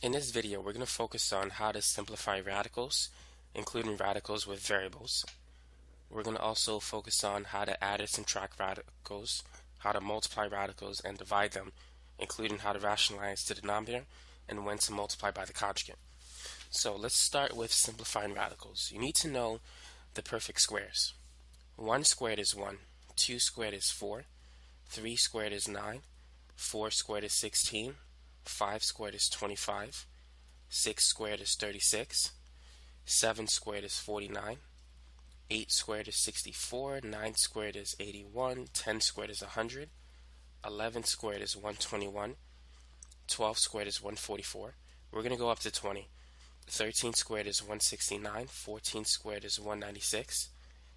In this video, we're going to focus on how to simplify radicals, including radicals with variables. We're going to also focus on how to add and subtract radicals, how to multiply radicals and divide them, including how to rationalize the denominator and when to multiply by the conjugate. So let's start with simplifying radicals. You need to know the perfect squares. 1 squared is 1, 2 squared is 4, 3 squared is 9, 4 squared is 16, 5 squared is 25, 6 squared is 36, 7 squared is 49, 8 squared is 64, 9 squared is 81, 10 squared is 100, 11 squared is 121, 12 squared is 144. We're going to go up to 20. 13 squared is 169, 14 squared is 196,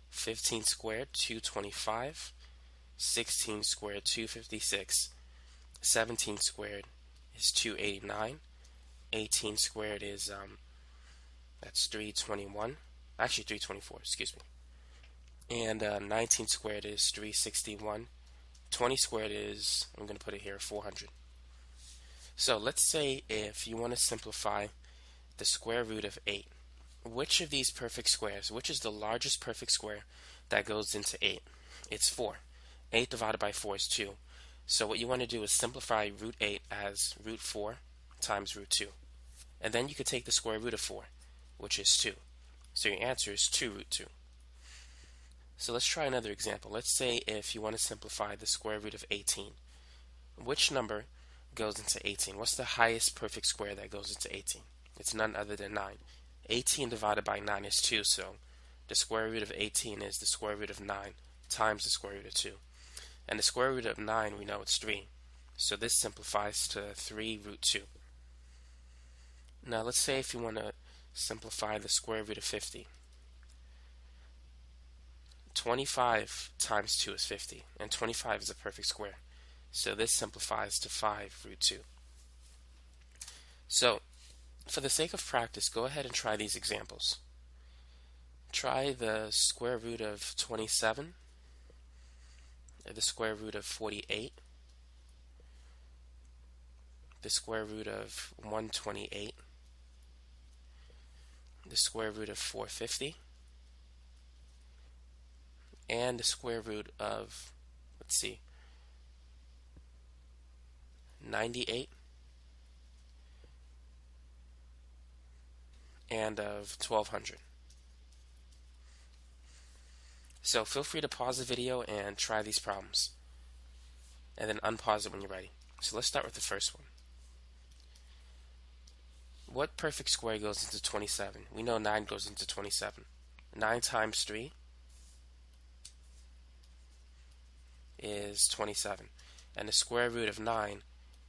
15 squared 225, 16 squared 256, 17 squared is 289. 18 squared is, um, that's 321. Actually, 324, excuse me. And uh, 19 squared is 361. 20 squared is, I'm going to put it here, 400. So let's say if you want to simplify the square root of 8. Which of these perfect squares, which is the largest perfect square that goes into 8? It's 4. 8 divided by 4 is 2. So what you want to do is simplify root 8 as root 4 times root 2. And then you could take the square root of 4, which is 2. So your answer is 2 root 2. So let's try another example. Let's say if you want to simplify the square root of 18. Which number goes into 18? What's the highest perfect square that goes into 18? It's none other than 9. 18 divided by 9 is 2, so the square root of 18 is the square root of 9 times the square root of 2. And the square root of 9, we know it's 3. So this simplifies to 3 root 2. Now let's say if you want to simplify the square root of 50. 25 times 2 is 50, and 25 is a perfect square. So this simplifies to 5 root 2. So, for the sake of practice, go ahead and try these examples. Try the square root of 27 the square root of 48, the square root of 128, the square root of 450, and the square root of, let's see, 98, and of 1200. So feel free to pause the video and try these problems. And then unpause it when you're ready. So let's start with the first one. What perfect square goes into 27? We know 9 goes into 27. 9 times 3 is 27. And the square root of 9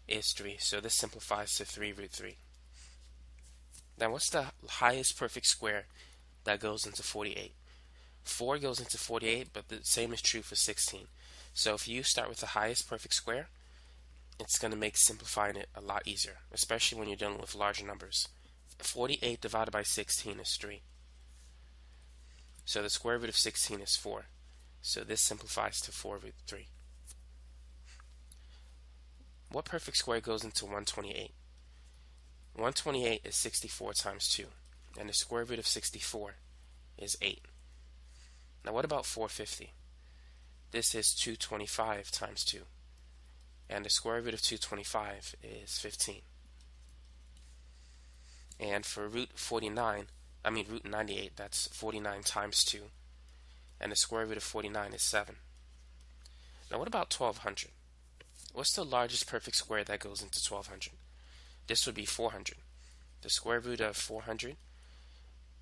is 3. So this simplifies to 3 root 3. Now what's the highest perfect square that goes into 48? 4 goes into 48, but the same is true for 16. So if you start with the highest perfect square, it's going to make simplifying it a lot easier, especially when you're dealing with larger numbers. 48 divided by 16 is 3. So the square root of 16 is 4. So this simplifies to 4 root 3. What perfect square goes into 128? 128 is 64 times 2, and the square root of 64 is 8. Now what about 450? This is 225 times 2. And the square root of 225 is 15. And for root 49, I mean root 98, that's 49 times 2. And the square root of 49 is 7. Now what about 1200? What's the largest perfect square that goes into 1200? This would be 400. The square root of 400,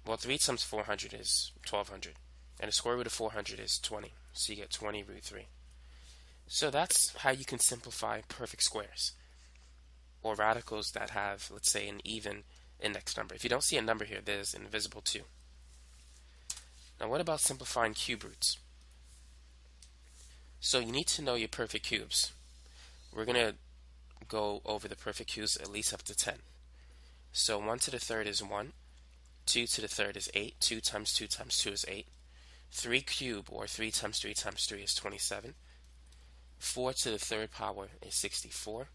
well 3 times 400 is 1200. And the square root of 400 is 20. So you get 20 root 3. So that's how you can simplify perfect squares. Or radicals that have, let's say, an even index number. If you don't see a number here, there's an invisible 2. Now what about simplifying cube roots? So you need to know your perfect cubes. We're going to go over the perfect cubes at least up to 10. So 1 to the third is 1. 2 to the third is 8. 2 times 2 times 2 is 8. 3 cubed, or 3 times 3 times 3 is 27. 4 to the third power is 64.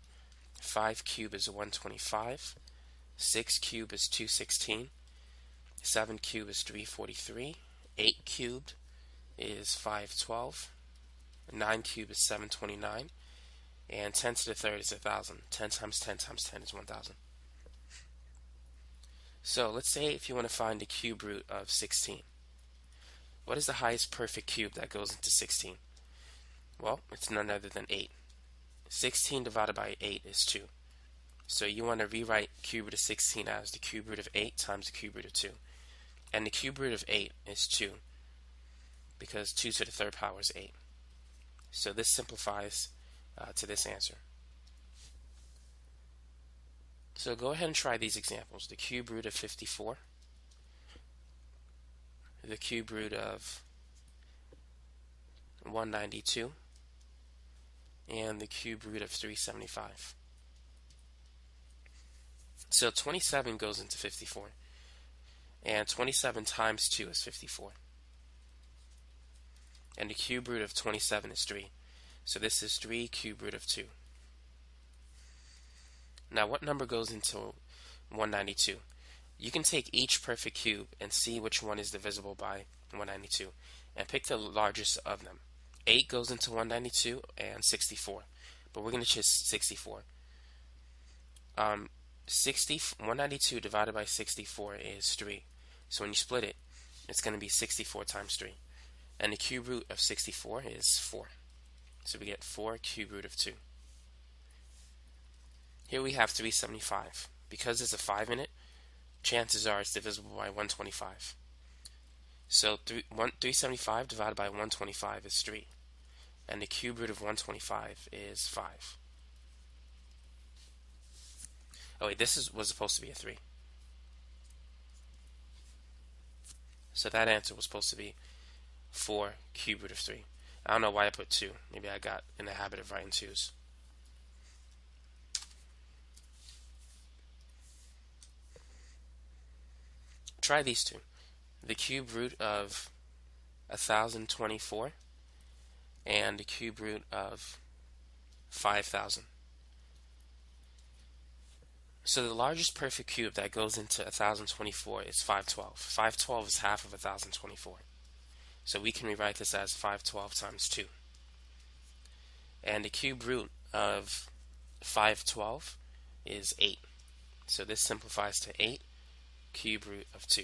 5 cubed is 125. 6 cubed is 216. 7 cubed is 343. 8 cubed is 512. 9 cubed is 729. And 10 to the third is 1000. 10 times 10 times 10 is 1000. So let's say if you want to find the cube root of 16. What is the highest perfect cube that goes into 16? Well, it's none other than 8. 16 divided by 8 is 2. So you want to rewrite cube root of 16 as the cube root of 8 times the cube root of 2. And the cube root of 8 is 2 because 2 to the third power is 8. So this simplifies uh, to this answer. So go ahead and try these examples. The cube root of 54, the cube root of 192, and the cube root of 375. So 27 goes into 54. And 27 times 2 is 54. And the cube root of 27 is 3. So this is 3 cube root of 2. Now what number goes into 192? You can take each perfect cube and see which one is divisible by 192 and pick the largest of them. 8 goes into 192 and 64. But we're going to choose 64. Um, 60, 192 divided by 64 is 3. So when you split it, it's going to be 64 times 3. And the cube root of 64 is 4. So we get 4 cube root of 2. Here we have 375. Because there's a 5 in it, chances are it's divisible by 125. So 3, 1, 375 divided by 125 is 3 and the cube root of 125 is 5. Oh wait, this is, was supposed to be a 3. So that answer was supposed to be 4 cube root of 3. I don't know why I put 2. Maybe I got in the habit of writing 2's. Try these two. The cube root of 1024 and the cube root of 5,000. So the largest perfect cube that goes into 1024 is 512. 512 is half of 1024. So we can rewrite this as 512 times 2. And the cube root of 512 is 8. So this simplifies to 8 cube root of 2.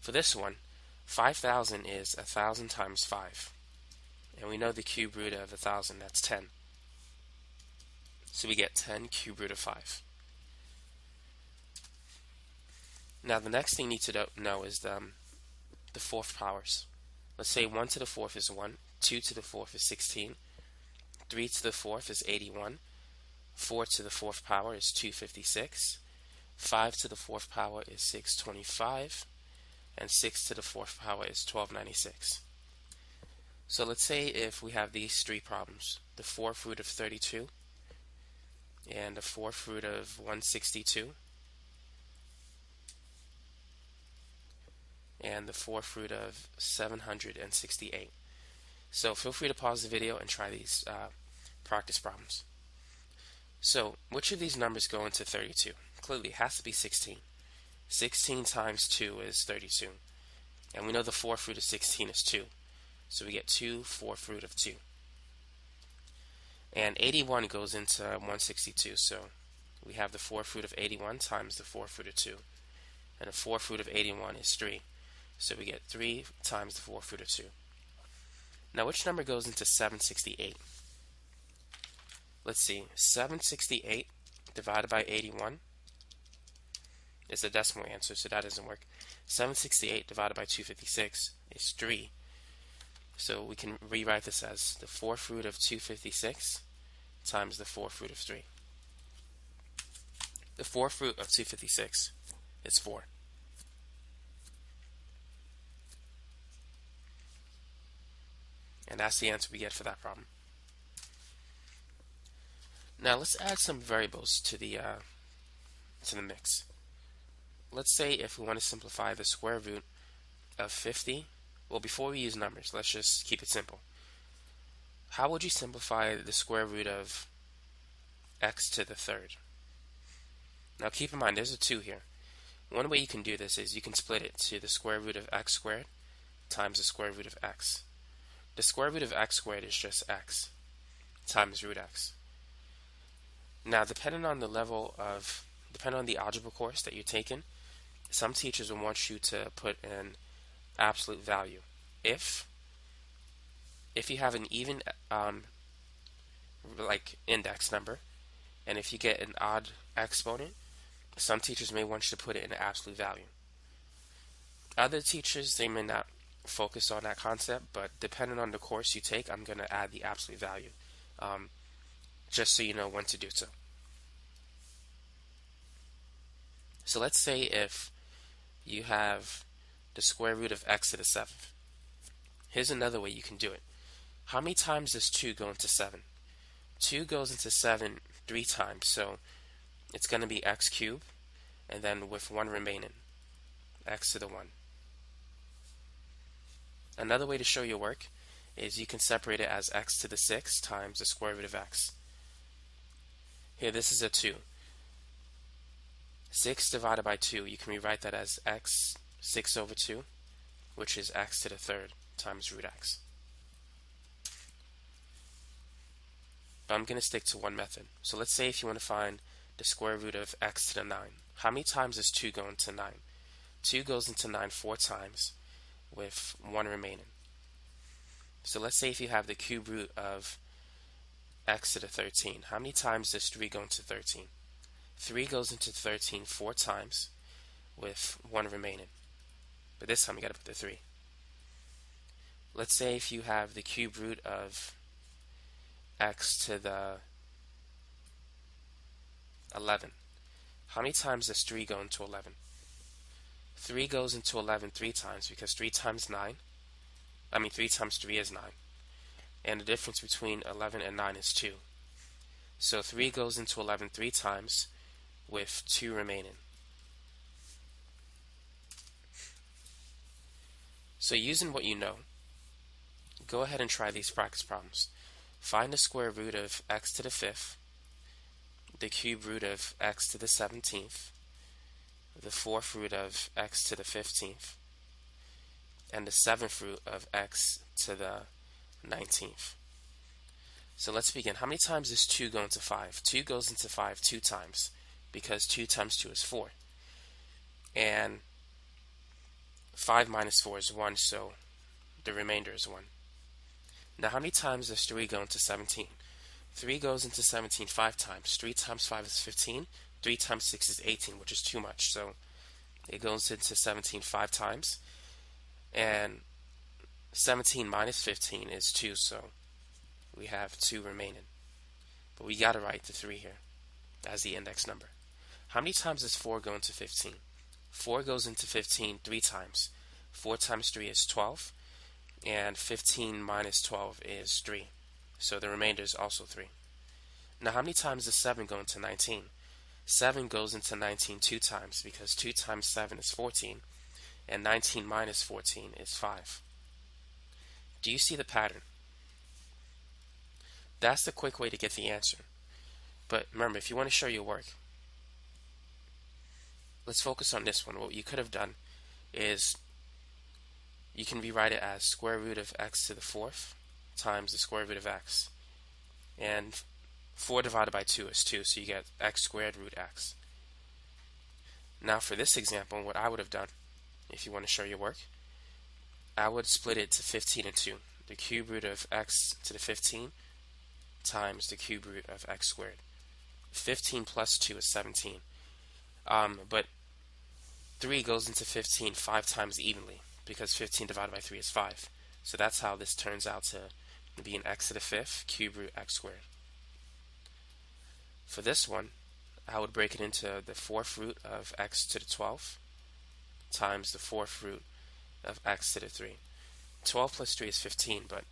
For this one, 5,000 is 1,000 times 5. And we know the cube root of 1,000, that's 10. So we get 10 cube root of 5. Now the next thing you need to know is the, um, the fourth powers. Let's say 1 to the fourth is 1, 2 to the fourth is 16, 3 to the fourth is 81, 4 to the fourth power is 256, 5 to the fourth power is 625, and 6 to the fourth power is 1296. So let's say if we have these three problems, the fourth root of 32 and the fourth root of 162 and the fourth root of 768. So feel free to pause the video and try these uh, practice problems. So which of these numbers go into 32? Clearly has to be 16. 16 times 2 is 32. And we know the fourth root of 16 is 2. So we get 2 fourth root of 2. And 81 goes into 162. So we have the fourth root of 81 times the fourth root of 2. And the fourth root of 81 is 3. So we get 3 times the fourth root of 2. Now which number goes into 768? Let's see. 768 divided by 81 is a decimal answer, so that doesn't work. 768 divided by 256 is 3. So we can rewrite this as the fourth root of 256 times the fourth root of 3. The fourth root of 256 is 4. And that's the answer we get for that problem. Now let's add some variables to the uh, to the mix let's say if we want to simplify the square root of 50, well, before we use numbers, let's just keep it simple. How would you simplify the square root of x to the third? Now keep in mind there's a 2 here. One way you can do this is you can split it to the square root of x squared times the square root of x. The square root of x squared is just x times root x. Now depending on the level of, depending on the algebra course that you're taking, some teachers will want you to put an absolute value. If if you have an even um, like index number, and if you get an odd exponent, some teachers may want you to put it in an absolute value. Other teachers, they may not focus on that concept, but depending on the course you take, I'm going to add the absolute value, um, just so you know when to do so. So let's say if you have the square root of x to the 7th. Here's another way you can do it. How many times does 2 go into 7? 2 goes into 7 three times, so it's going to be x cubed, and then with 1 remaining, x to the 1. Another way to show your work is you can separate it as x to the 6 times the square root of x. Here, this is a 2. 6 divided by 2, you can rewrite that as x 6 over 2, which is x to the third times root x. But I'm going to stick to one method. So let's say if you want to find the square root of x to the 9. How many times does 2 go into 9? 2 goes into 9 four times with 1 remaining. So let's say if you have the cube root of x to the 13. How many times does 3 go into 13? 3 goes into 13 four times with 1 remaining. But this time you got to put the 3. Let's say if you have the cube root of x to the 11. How many times does 3 go into 11? 3 goes into 11 three times because 3 times 9, I mean 3 times 3 is 9. And the difference between 11 and 9 is 2. So 3 goes into 11 three times with 2 remaining. So using what you know, go ahead and try these practice problems. Find the square root of x to the fifth the cube root of x to the 17th, the fourth root of x to the 15th, and the seventh root of x to the 19th. So let's begin. How many times is 2 go into 5? 2 goes into 5 two times because 2 times 2 is 4. And 5 minus 4 is 1, so the remainder is 1. Now, how many times does 3 go into 17? 3 goes into 17 5 times. 3 times 5 is 15. 3 times 6 is 18, which is too much. So it goes into 17 5 times. And 17 minus 15 is 2, so we have 2 remaining. But we got to write the 3 here as the index number. How many times does 4 go into 15? 4 goes into 15 3 times. 4 times 3 is 12. And 15 minus 12 is 3. So the remainder is also 3. Now, how many times does 7 go into 19? 7 goes into 19 two times because 2 times 7 is 14, and 19 minus 14 is 5. Do you see the pattern? That's the quick way to get the answer. But remember, if you want to show your work, let's focus on this one. What you could have done is you can rewrite it as square root of x to the fourth times the square root of x. And 4 divided by 2 is 2, so you get x squared root x. Now for this example, what I would have done, if you want to show your work, I would split it to 15 and 2. The cube root of x to the 15 times the cube root of x squared. 15 plus 2 is 17. Um, but 3 goes into 15 five times evenly because 15 divided by 3 is 5. So that's how this turns out to be an x to the fifth cube root x squared. For this one, I would break it into the fourth root of x to the 12th times the fourth root of x to the 3. 12 plus 3 is 15, but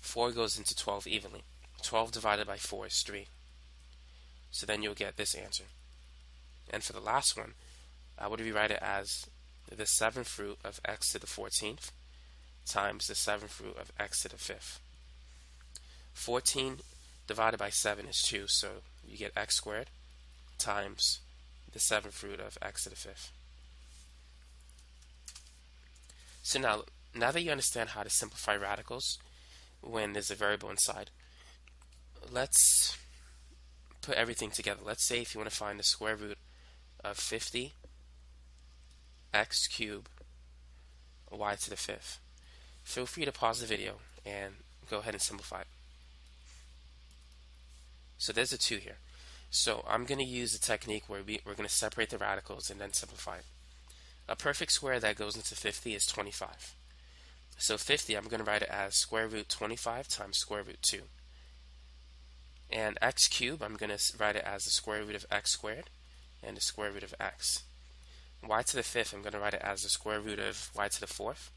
4 goes into 12 evenly. 12 divided by 4 is 3. So then you'll get this answer. And for the last one, I would rewrite it as the seventh root of x to the 14th times the seventh root of x to the 5th. 14 divided by 7 is 2, so you get x squared times the seventh root of x to the fifth. So now, now that you understand how to simplify radicals when there's a variable inside, let's put everything together. Let's say if you want to find the square root of 50 x cubed y to the fifth. Feel free to pause the video and go ahead and simplify it. So there's a 2 here. So I'm going to use a technique where we, we're going to separate the radicals and then simplify it. A perfect square that goes into 50 is 25. So 50, I'm going to write it as square root 25 times square root 2. And x cubed, I'm going to write it as the square root of x squared and the square root of x. y to the fifth, I'm going to write it as the square root of y to the fourth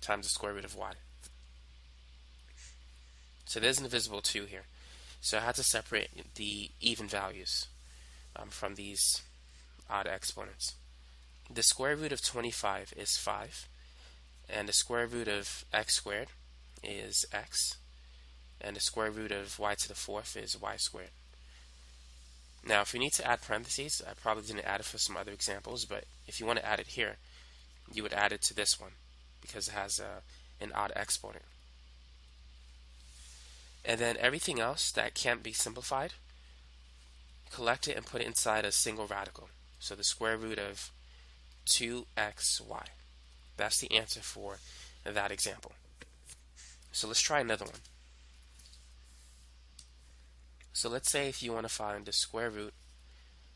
times the square root of y. So there's an invisible 2 here. So I had to separate the even values um, from these odd exponents. The square root of 25 is 5, and the square root of x squared is x, and the square root of y to the fourth is y squared. Now, if you need to add parentheses, I probably didn't add it for some other examples, but if you want to add it here, you would add it to this one because it has a, uh, an odd exponent. And then everything else that can't be simplified, collect it and put it inside a single radical. So the square root of 2xy. That's the answer for that example. So let's try another one. So let's say if you want to find the square root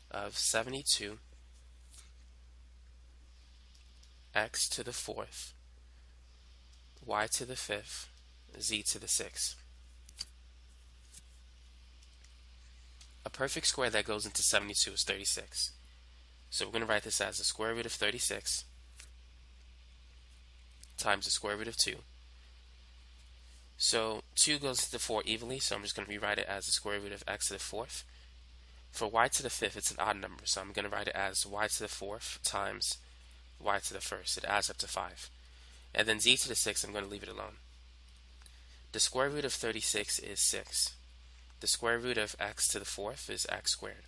of 72 x to the fourth, y to the fifth, z to the sixth. A perfect square that goes into 72 is 36. So we're going to write this as the square root of 36 times the square root of 2. So 2 goes to the 4 evenly, so I'm just going to rewrite it as the square root of x to the 4th. For y to the 5th, it's an odd number, so I'm going to write it as y to the 4th times y to the 1st. It adds up to 5. And then z to the 6th, I'm going to leave it alone. The square root of 36 is 6. The square root of x to the fourth is x squared.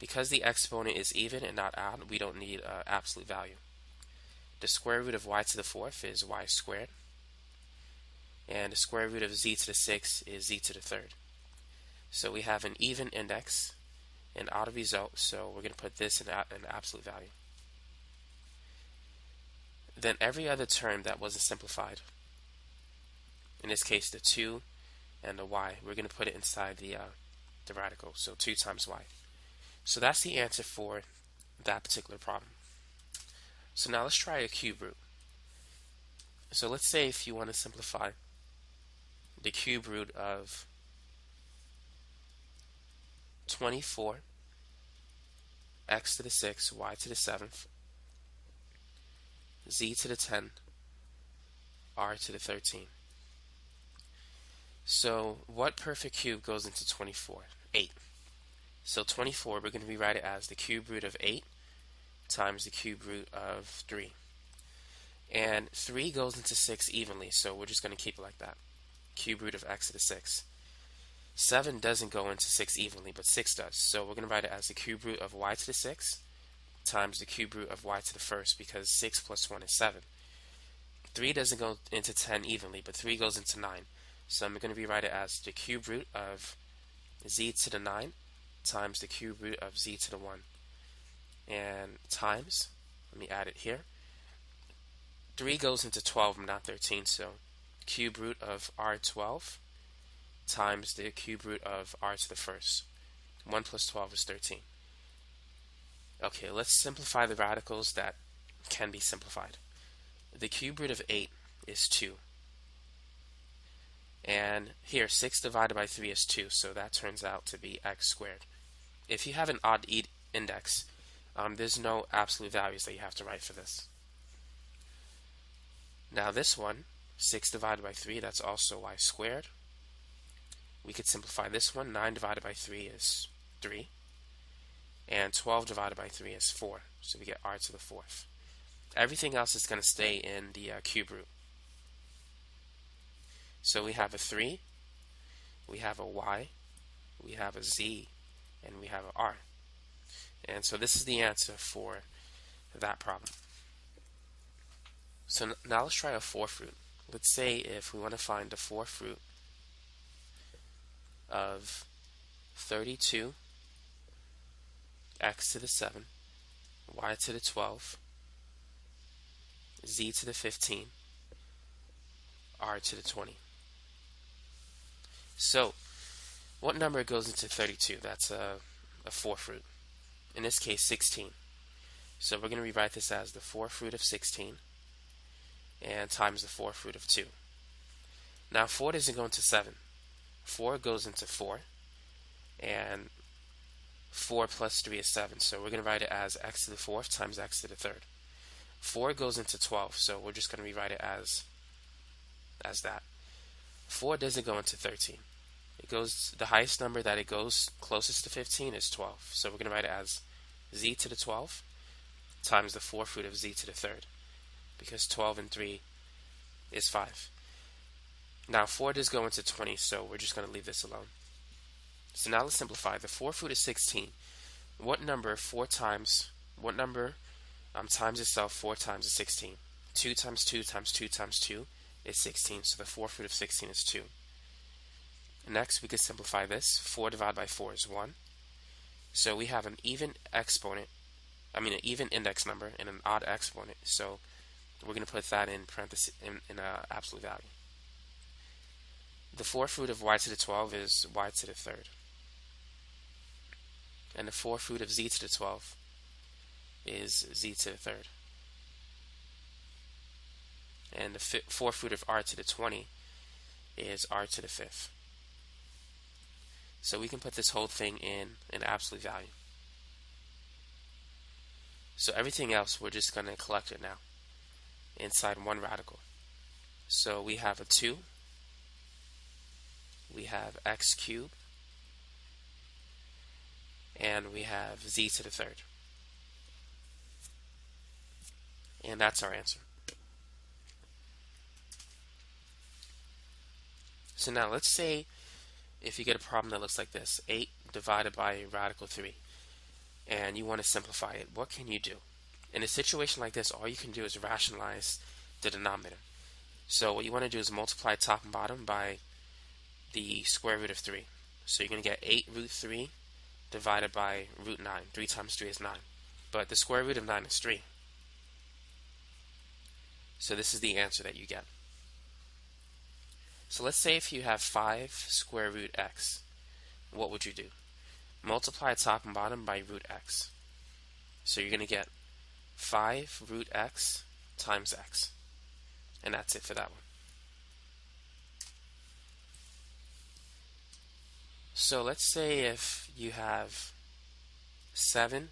Because the exponent is even and not odd, we don't need uh, absolute value. The square root of y to the fourth is y squared. And the square root of z to the sixth is z to the third. So we have an even index, an odd result, so we're going to put this in an absolute value. Then every other term that wasn't simplified, in this case the 2 and the y. We're going to put it inside the, uh, the radical, so 2 times y. So that's the answer for that particular problem. So now let's try a cube root. So let's say if you want to simplify the cube root of 24 x to the 6, y to the 7th, z to the 10, r to the 13. So what perfect cube goes into 24? 8. So 24, we're going to rewrite it as the cube root of 8 times the cube root of 3. And 3 goes into 6 evenly, so we're just going to keep it like that. Cube root of x to the 6. 7 doesn't go into 6 evenly, but 6 does. So we're going to write it as the cube root of y to the 6 times the cube root of y to the first, because 6 plus 1 is 7. 3 doesn't go into 10 evenly, but 3 goes into 9. So I'm going to rewrite it as the cube root of z to the 9 times the cube root of z to the 1. And times, let me add it here. 3 goes into 12, not 13, so cube root of r12 times the cube root of r to the first. 1 plus 12 is 13. Okay, let's simplify the radicals that can be simplified. The cube root of 8 is 2. And here, 6 divided by 3 is 2, so that turns out to be x squared. If you have an odd e index, um, there's no absolute values that you have to write for this. Now this one, 6 divided by 3, that's also y squared. We could simplify this one. 9 divided by 3 is 3. And 12 divided by 3 is 4. So we get r to the fourth. Everything else is going to stay in the uh, cube root. So we have a 3, we have a y, we have a z, and we have a r. And so this is the answer for that problem. So now let's try a fourth root. Let's say if we want to find the fourth root of 32 x to the 7, y to the 12, z to the 15, r to the 20. So, what number goes into 32? That's a, a fourth root. In this case, 16. So we're going to rewrite this as the fourth root of 16 and times the fourth root of 2. Now 4 doesn't go into 7. 4 goes into 4 and 4 plus 3 is 7. So we're going to write it as x to the fourth times x to the third. 4 goes into 12, so we're just going to rewrite it as as that. 4 doesn't go into 13. It goes the highest number that it goes closest to 15 is 12. So we're going to write it as z to the 12 times the fourth root of z to the third because 12 and 3 is 5. Now 4 does go into 20 so we're just going to leave this alone. So now let's simplify. The 4 root is 16. What number 4 times, what number um, times itself 4 times is 16? 2 times 2 times 2 times 2 is 16. So the 4 root of 16 is 2. Next, we could simplify this. 4 divided by 4 is 1. So we have an even exponent, I mean an even index number and an odd exponent. So we're going to put that in parentheses in, in uh, absolute value. The fourth root of y to the 12 is y to the third. And the fourth root of z to the 12 is z to the third. And the fourth root of r to the 20 is r to the fifth. So we can put this whole thing in an absolute value. So everything else, we're just going to collect it now inside one radical. So we have a 2, we have x cubed, and we have z to the third. And that's our answer. So now let's say if you get a problem that looks like this 8 divided by a radical 3 and you want to simplify it, what can you do? In a situation like this, all you can do is rationalize the denominator. So what you want to do is multiply top and bottom by the square root of 3. So you're going to get 8 root 3 divided by root 9. 3 times 3 is 9. But the square root of 9 is 3. So this is the answer that you get. So let's say if you have 5 square root x, what would you do? Multiply top and bottom by root x. So you're going to get 5 root x times x. And that's it for that one. So let's say if you have 7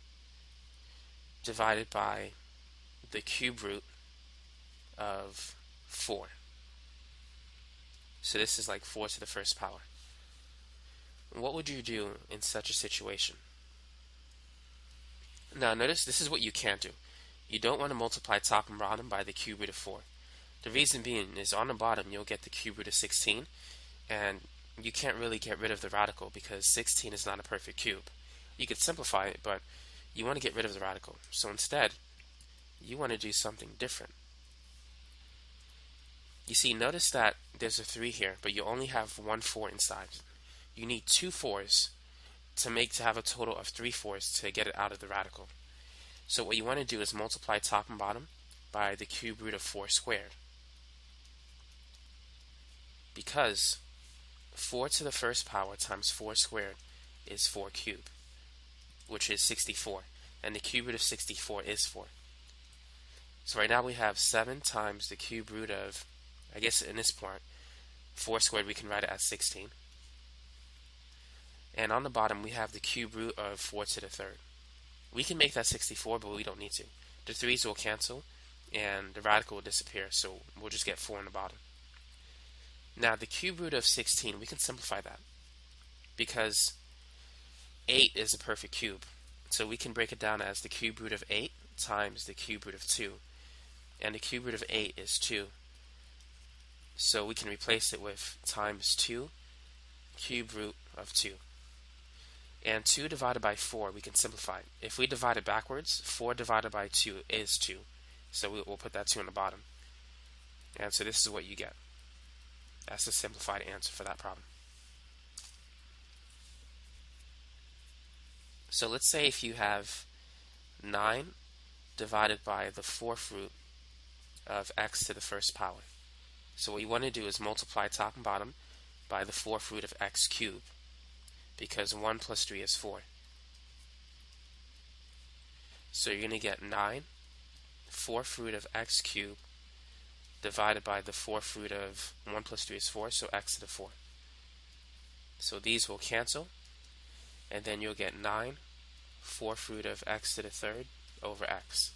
divided by the cube root of 4. So this is like 4 to the first power. What would you do in such a situation? Now notice this is what you can't do. You don't want to multiply top and bottom by the cube root of 4. The reason being is on the bottom you'll get the cube root of 16 and you can't really get rid of the radical because 16 is not a perfect cube. You could simplify it but you want to get rid of the radical. So instead you want to do something different. You see, notice that there's a 3 here, but you only have one 4 inside. You need two 4s to make to have a total of three 4s to get it out of the radical. So what you want to do is multiply top and bottom by the cube root of 4 squared. Because 4 to the first power times 4 squared is 4 cubed, which is 64. And the cube root of 64 is 4. So right now we have 7 times the cube root of I guess in this part, 4 squared, we can write it as 16. And on the bottom, we have the cube root of 4 to the third. We can make that 64, but we don't need to. The 3's will cancel, and the radical will disappear, so we'll just get 4 on the bottom. Now, the cube root of 16, we can simplify that. Because 8 is a perfect cube. So we can break it down as the cube root of 8 times the cube root of 2. And the cube root of 8 is 2. So we can replace it with times 2 cube root of 2. And 2 divided by 4, we can simplify. If we divide it backwards, 4 divided by 2 is 2. So we, will put that 2 on the bottom. And so this is what you get. That's the simplified answer for that problem. So let's say if you have 9 divided by the fourth root of x to the first power. So what you want to do is multiply top and bottom by the fourth root of x cubed because 1 plus 3 is 4. So you're going to get 9 fourth root of x cubed divided by the fourth root of 1 plus 3 is 4, so x to the 4. So these will cancel, and then you'll get 9 fourth root of x to the third over x.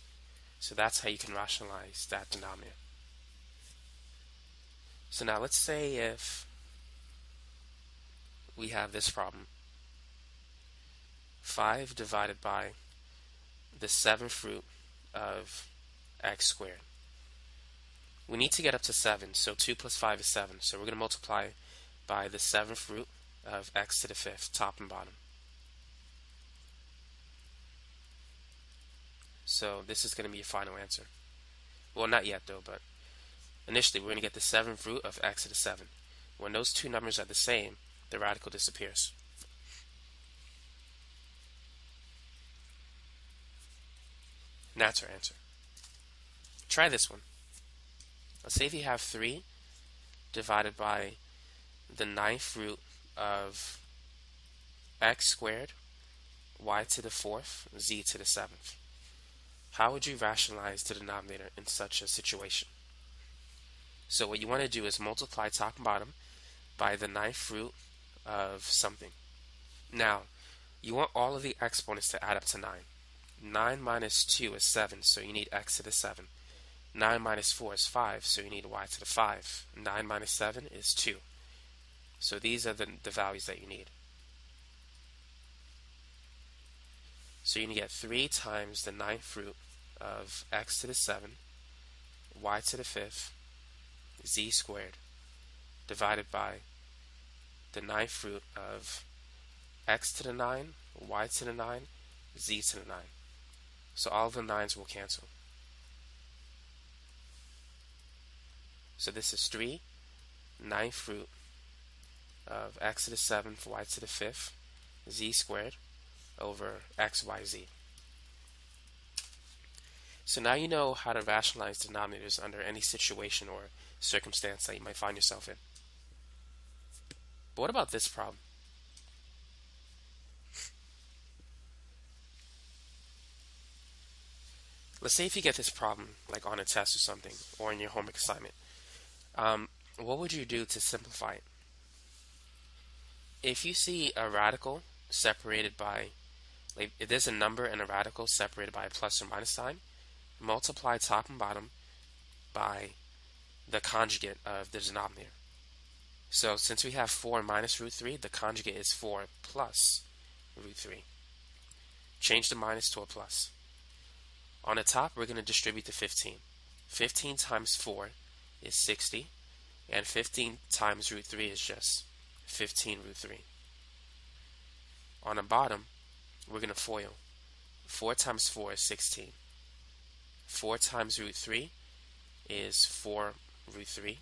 So that's how you can rationalize that denominator. So now let's say if we have this problem. 5 divided by the seventh root of x squared. We need to get up to 7, so 2 plus 5 is 7. So we're going to multiply by the seventh root of x to the fifth, top and bottom. So this is going to be your final answer. Well, not yet though, but initially we're going to get the seventh root of x to the 7. When those two numbers are the same, the radical disappears. And that's our answer. Try this one. Let's say if you have 3 divided by the ninth root of x squared, y to the fourth, z to the seventh. How would you rationalize the denominator in such a situation? So what you want to do is multiply top and bottom by the ninth root of something. Now, you want all of the exponents to add up to 9. 9 minus 2 is 7, so you need x to the 7. 9 minus 4 is 5, so you need y to the 5. 9 minus 7 is 2. So these are the, the values that you need. So you can get 3 times the ninth root of x to the 7, y to the 5th, z squared, divided by the ninth root of x to the 9, y to the 9, z to the 9. So all of the 9s will cancel. So this is 3 ninth root of x to the 7th, y to the 5th, z squared over x, y, z. So now you know how to rationalize denominators under any situation or circumstance that you might find yourself in. But what about this problem? Let's say if you get this problem, like on a test or something, or in your homework assignment, um, what would you do to simplify it? If you see a radical separated by, like, if there's a number and a radical separated by a plus or minus sign, multiply top and bottom by the conjugate of the denominator. So since we have 4 minus root 3, the conjugate is 4 plus root 3. Change the minus to a plus. On the top, we're going to distribute the 15. 15 times 4 is 60, and 15 times root 3 is just 15 root 3. On the bottom, we're going to FOIL. 4 times 4 is 16. 4 times root 3 is 4 root 3.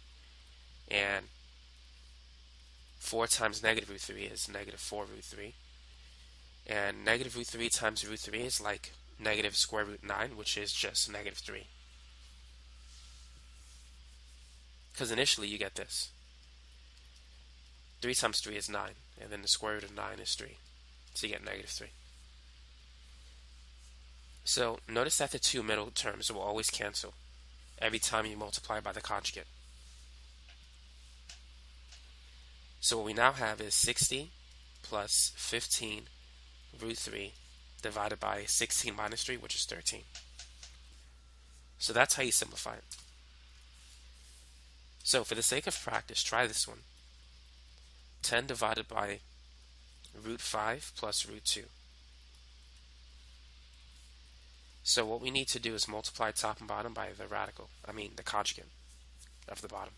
And 4 times negative root 3 is negative 4 root 3. And negative root 3 times root 3 is like negative square root 9, which is just negative 3. Because initially you get this. 3 times 3 is 9, and then the square root of 9 is 3. So you get negative 3. So notice that the two middle terms will always cancel every time you multiply by the conjugate. So what we now have is 60 plus 15 root 3 divided by 16 minus 3, which is 13. So that's how you simplify it. So for the sake of practice, try this one. 10 divided by root 5 plus root 2. So what we need to do is multiply top and bottom by the radical, I mean the conjugate of the bottom.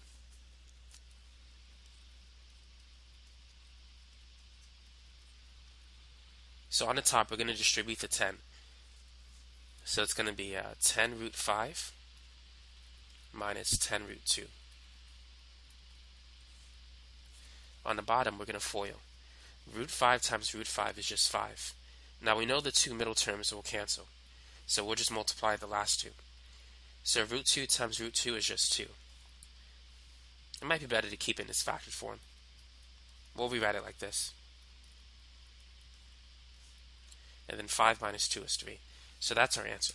So on the top, we're going to distribute the 10. So it's going to be uh, 10 root 5 minus 10 root 2. On the bottom, we're going to FOIL. Root 5 times root 5 is just 5. Now we know the two middle terms will cancel. So we'll just multiply the last two. So root 2 times root 2 is just 2. It might be better to keep it in its factored form. We'll rewrite it like this. And then 5 minus 2 is 3. So that's our answer.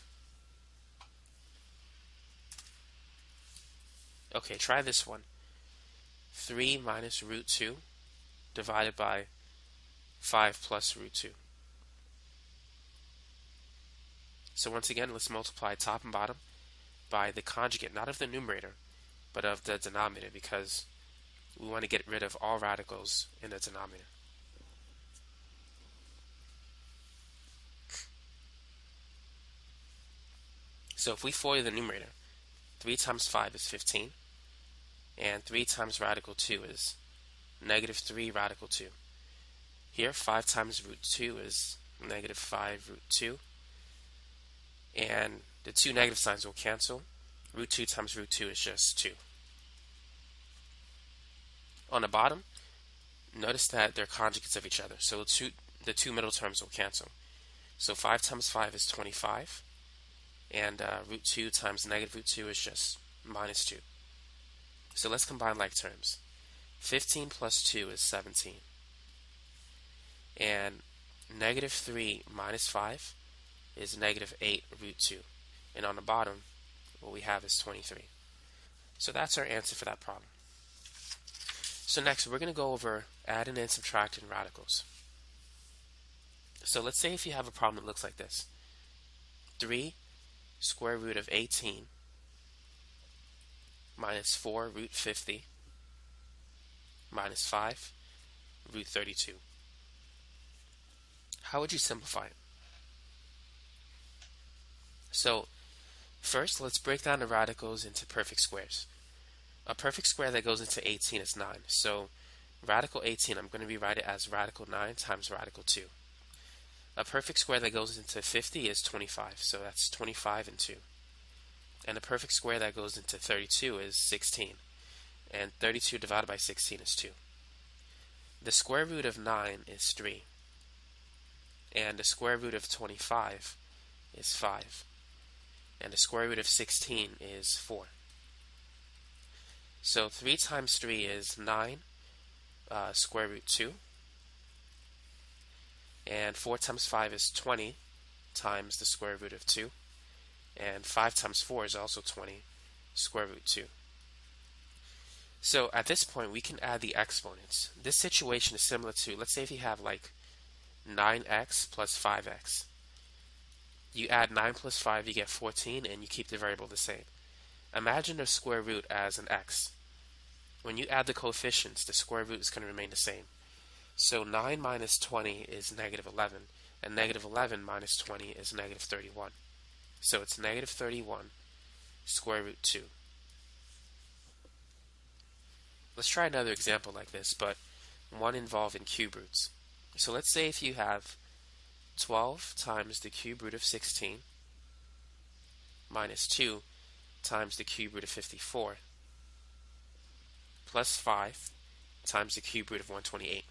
Okay, try this one. 3 minus root 2 divided by 5 plus root 2. So once again, let's multiply top and bottom by the conjugate, not of the numerator, but of the denominator, because we want to get rid of all radicals in the denominator. So if we FOIL the numerator, 3 times 5 is 15, and 3 times radical 2 is negative 3 radical 2. Here, 5 times root 2 is negative 5 root 2, and the two negative signs will cancel. Root 2 times root 2 is just 2. On the bottom, notice that they're conjugates of each other. So two, the two middle terms will cancel. So 5 times 5 is 25. And uh, root 2 times negative root 2 is just minus 2. So let's combine like terms. 15 plus 2 is 17. And negative 3 minus 5 is negative 8 root 2. And on the bottom, what we have is 23. So that's our answer for that problem. So next, we're going to go over adding and subtracting radicals. So let's say if you have a problem that looks like this. 3 square root of 18 minus 4 root 50 minus 5 root 32. How would you simplify it? So first, let's break down the radicals into perfect squares. A perfect square that goes into 18 is 9. So radical 18, I'm going to rewrite it as radical 9 times radical 2. A perfect square that goes into 50 is 25, so that's 25 and 2. And a perfect square that goes into 32 is 16, and 32 divided by 16 is 2. The square root of 9 is 3, and the square root of 25 is 5 and the square root of 16 is 4. So 3 times 3 is 9 uh, square root 2. And 4 times 5 is 20 times the square root of 2. And 5 times 4 is also 20 square root 2. So at this point, we can add the exponents. This situation is similar to, let's say if you have like 9x plus 5x you add 9 plus 5, you get 14, and you keep the variable the same. Imagine the square root as an x. When you add the coefficients, the square root is going to remain the same. So 9 minus 20 is negative 11, and negative 11 minus 20 is negative 31. So it's negative 31 square root 2. Let's try another example like this, but one involving cube roots. So let's say if you have 12 times the cube root of 16 minus 2 times the cube root of 54 plus 5 times the cube root of 128.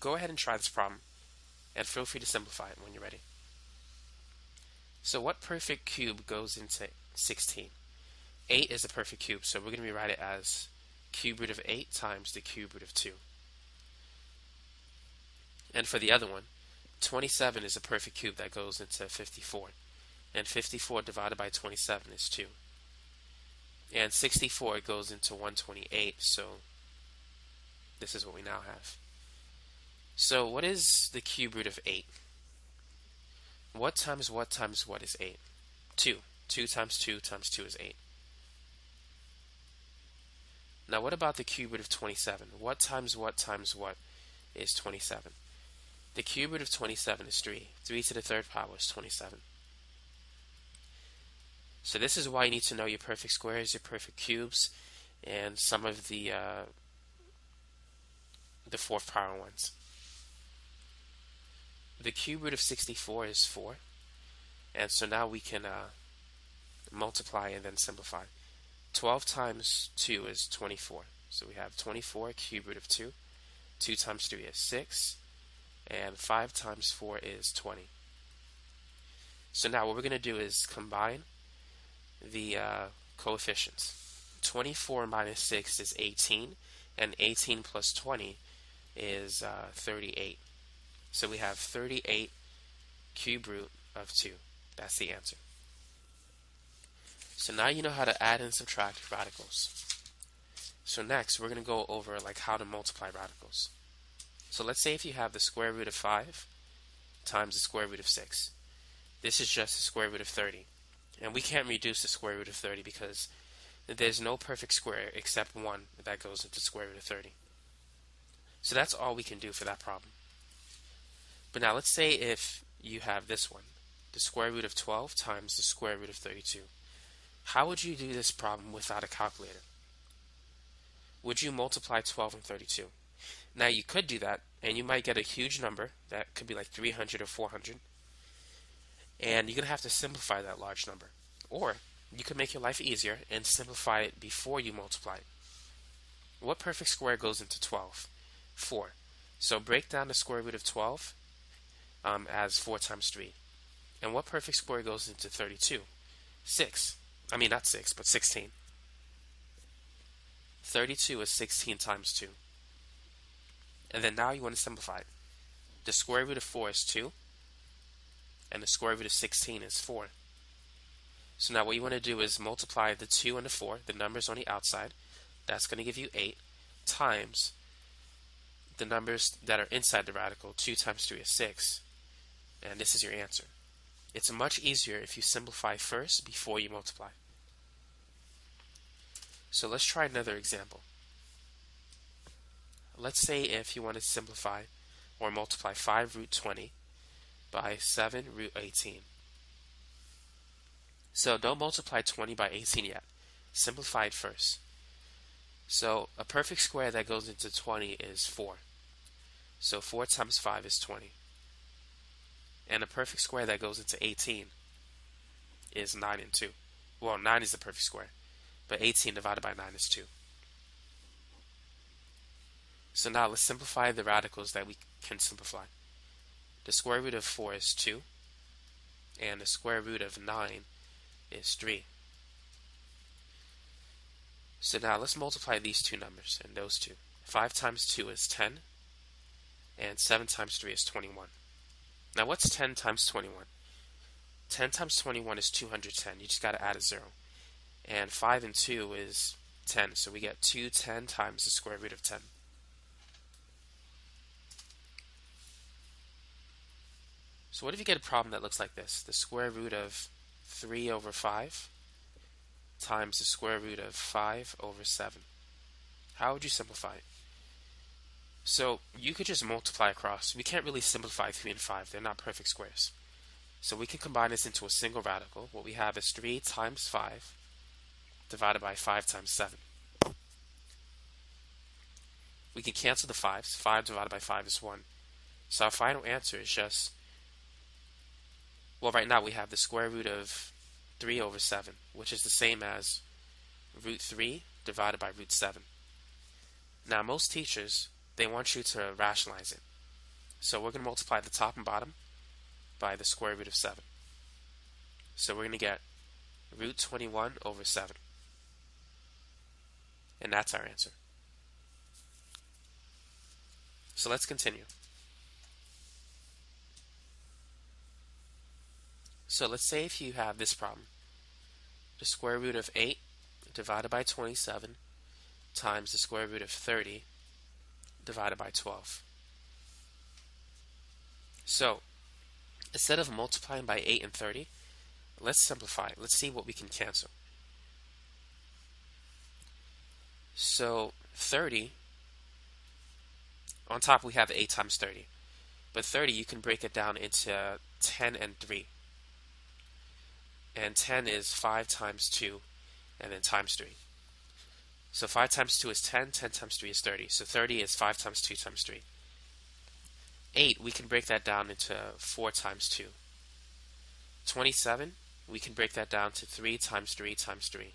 Go ahead and try this problem and feel free to simplify it when you're ready. So what perfect cube goes into 16? 8 is a perfect cube, so we're going to rewrite it as cube root of 8 times the cube root of 2. And for the other one, 27 is a perfect cube that goes into 54. And 54 divided by 27 is 2. And 64 goes into 128, so this is what we now have. So what is the cube root of 8? What times what times what is 8? 2. 2 times 2 times 2 is 8. Now what about the cube root of 27? What times what times what is 27? The cube root of 27 is 3. 3 to the third power is 27. So this is why you need to know your perfect squares, your perfect cubes, and some of the uh, the fourth power ones. The cube root of 64 is 4. And so now we can uh, multiply and then simplify. 12 times 2 is 24. So we have 24 cube root of 2. 2 times 3 is 6. And 5 times 4 is 20. So now what we're going to do is combine the uh, coefficients. 24 minus 6 is 18, and 18 plus 20 is uh, 38. So we have 38 cube root of 2. That's the answer. So now you know how to add and subtract radicals. So next, we're going to go over like how to multiply radicals. So let's say if you have the square root of 5 times the square root of 6. This is just the square root of 30. And we can't reduce the square root of 30 because there's no perfect square except one that goes into the square root of 30. So that's all we can do for that problem. But now let's say if you have this one, the square root of 12 times the square root of 32. How would you do this problem without a calculator? Would you multiply 12 and 32? Now you could do that, and you might get a huge number that could be like 300 or 400, and you're going to have to simplify that large number. Or you could make your life easier and simplify it before you multiply. What perfect square goes into 12? 4. So break down the square root of 12 um, as 4 times 3. And what perfect square goes into 32? 6. I mean, not 6, but 16. 32 is 16 times 2. And then now you want to simplify it. The square root of 4 is 2. And the square root of 16 is 4. So now what you want to do is multiply the 2 and the 4, the numbers on the outside. That's going to give you 8 times the numbers that are inside the radical. 2 times 3 is 6 and this is your answer. It's much easier if you simplify first before you multiply. So let's try another example. Let's say if you want to simplify or multiply 5 root 20 by 7 root 18. So don't multiply 20 by 18 yet. Simplify it first. So a perfect square that goes into 20 is 4. So 4 times 5 is 20. And a perfect square that goes into 18 is 9 and 2. Well, 9 is the perfect square, but 18 divided by 9 is 2. So now let's simplify the radicals that we can simplify. The square root of 4 is 2, and the square root of 9 is 3. So now let's multiply these two numbers and those two. 5 times 2 is 10, and 7 times 3 is 21. Now what's 10 times 21? 10 times 21 is 210. You just got to add a 0. And 5 and 2 is 10. So we get 210 times the square root of 10. So what if you get a problem that looks like this? The square root of 3 over 5 times the square root of 5 over 7. How would you simplify it? So you could just multiply across. We can't really simplify 3 and 5. They're not perfect squares. So we can combine this into a single radical. What we have is 3 times 5 divided by 5 times 7. We can cancel the 5s. 5 divided by 5 is 1. So our final answer is just, well, right now we have the square root of 3 over 7, which is the same as root 3 divided by root 7. Now, most teachers they want you to rationalize it. So we're going to multiply the top and bottom by the square root of 7. So we're going to get root 21 over 7. And that's our answer. So let's continue. So let's say if you have this problem. The square root of 8 divided by 27 times the square root of 30 divided by 12. So, instead of multiplying by 8 and 30, let's simplify. Let's see what we can cancel. So, 30, on top we have 8 times 30. But 30, you can break it down into 10 and 3. And 10 is 5 times 2, and then times 3. So 5 times 2 is 10, 10 times 3 is 30. So 30 is 5 times 2 times 3. 8, we can break that down into 4 times 2. 27, we can break that down to 3 times 3 times 3.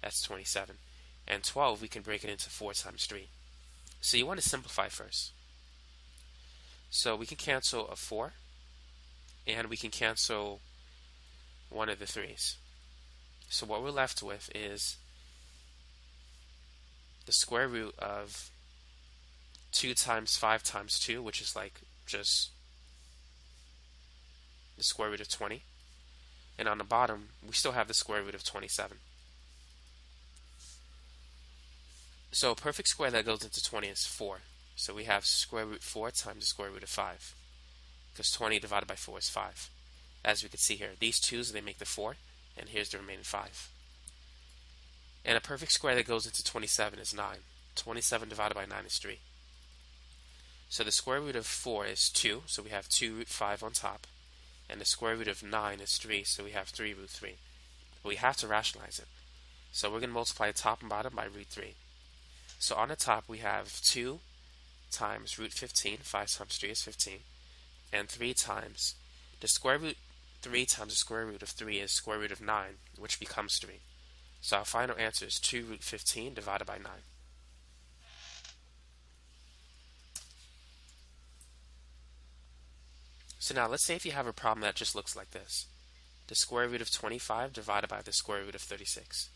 That's 27. And 12, we can break it into 4 times 3. So you want to simplify first. So we can cancel a 4, and we can cancel one of the 3's. So what we're left with is the square root of 2 times 5 times 2, which is like just the square root of 20. And on the bottom, we still have the square root of 27. So a perfect square that goes into 20 is 4. So we have square root 4 times the square root of 5. Because 20 divided by 4 is 5. As we can see here, these 2's, they make the 4. And here's the remaining 5. And a perfect square that goes into 27 is 9. 27 divided by 9 is 3. So the square root of 4 is 2, so we have 2 root 5 on top. And the square root of 9 is 3, so we have 3 root 3. But we have to rationalize it. So we're going to multiply top and bottom by root 3. So on the top we have 2 times root 15, 5 times 3 is 15, and 3 times the square root 3 times the square root of 3 is square root of 9, which becomes 3. So our final answer is 2 root 15 divided by 9. So now let's say if you have a problem that just looks like this. The square root of 25 divided by the square root of 36.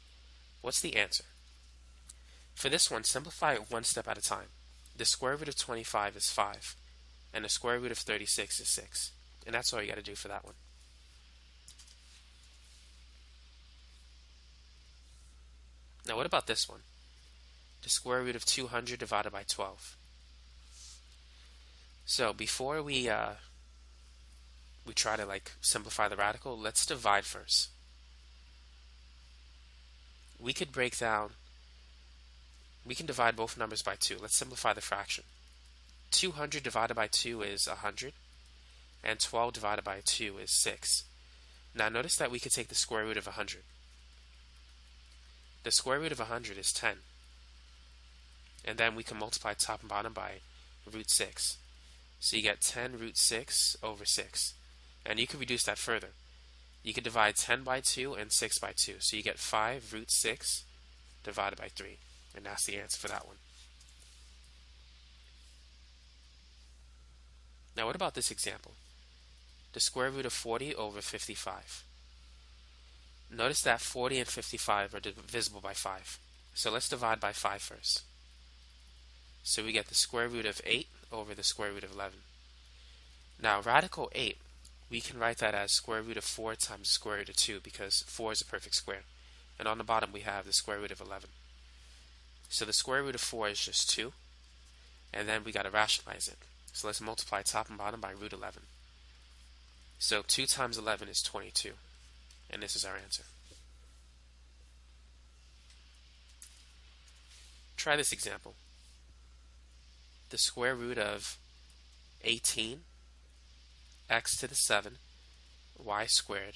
What's the answer? For this one, simplify it one step at a time. The square root of 25 is 5, and the square root of 36 is 6. And that's all you got to do for that one. Now what about this one? The square root of 200 divided by 12. So before we uh, we try to like simplify the radical, let's divide first. We could break down, we can divide both numbers by 2. Let's simplify the fraction. 200 divided by 2 is 100, and 12 divided by 2 is 6. Now notice that we could take the square root of 100. The square root of 100 is 10. And then we can multiply top and bottom by root 6. So you get 10 root 6 over 6. And you can reduce that further. You can divide 10 by 2 and 6 by 2. So you get 5 root 6 divided by 3. And that's the answer for that one. Now what about this example? The square root of 40 over 55. Notice that 40 and 55 are divisible by 5. So let's divide by 5 first. So we get the square root of 8 over the square root of 11. Now radical 8, we can write that as square root of 4 times square root of 2 because 4 is a perfect square. And on the bottom we have the square root of 11. So the square root of 4 is just 2. And then we got to rationalize it. So let's multiply top and bottom by root 11. So 2 times 11 is 22. And this is our answer. Try this example. The square root of 18 x to the 7 y squared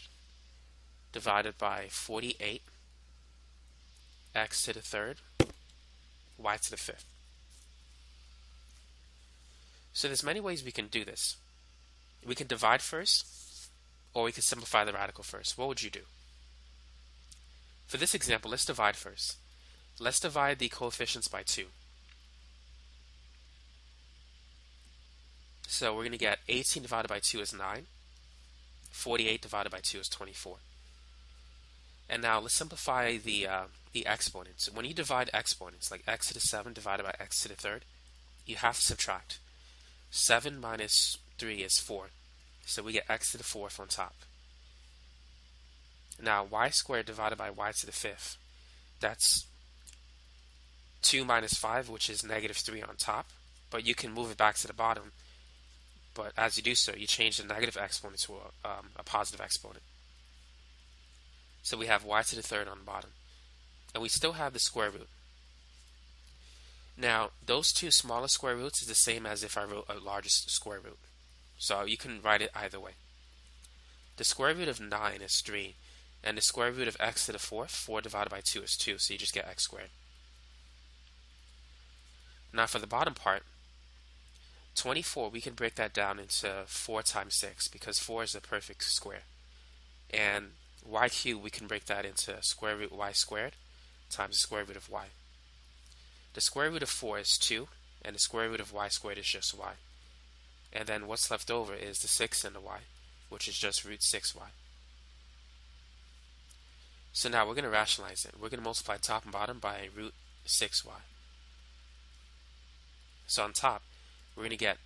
divided by 48 x to the third y to the fifth. So there's many ways we can do this. We can divide first, or we could simplify the radical first. What would you do? For this example, let's divide first. Let's divide the coefficients by 2. So we're going to get 18 divided by 2 is 9. 48 divided by 2 is 24. And now let's simplify the, uh, the exponents. When you divide exponents, like x to the 7 divided by x to the third, you have to subtract. 7 minus 3 is 4. So we get x to the fourth on top. Now y squared divided by y to the fifth. That's 2 minus 5, which is negative 3 on top. But you can move it back to the bottom. But as you do so, you change the negative exponent to a, um, a positive exponent. So we have y to the third on the bottom. And we still have the square root. Now, those two smallest square roots is the same as if I wrote a largest square root. So you can write it either way. The square root of 9 is 3, and the square root of x to the fourth, 4 divided by 2 is 2, so you just get x squared. Now for the bottom part, 24, we can break that down into 4 times 6 because 4 is a perfect square. And y cubed, we can break that into square root y squared times the square root of y. The square root of 4 is 2, and the square root of y squared is just y. And then what's left over is the 6 and the y, which is just root 6y. So now we're going to rationalize it. We're going to multiply top and bottom by root 6y. So on top, we're going to get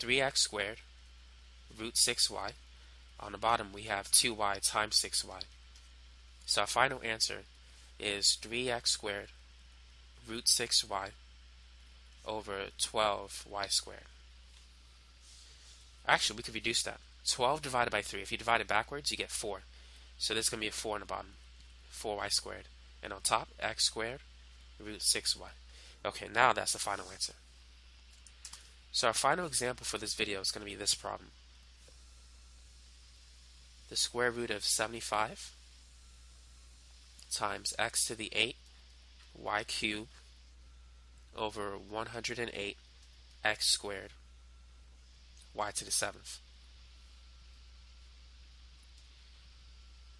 3x squared root 6y. On the bottom, we have 2y times 6y. So our final answer is 3x squared root 6y over 12y squared. Actually, we could reduce that. 12 divided by 3. If you divide it backwards, you get 4. So there's going to be a 4 on the bottom. 4y squared. And on top, x squared root 6y. Okay, now that's the final answer. So our final example for this video is going to be this problem. The square root of 75 times x to the 8 y cubed over 108 x squared y to the 7th.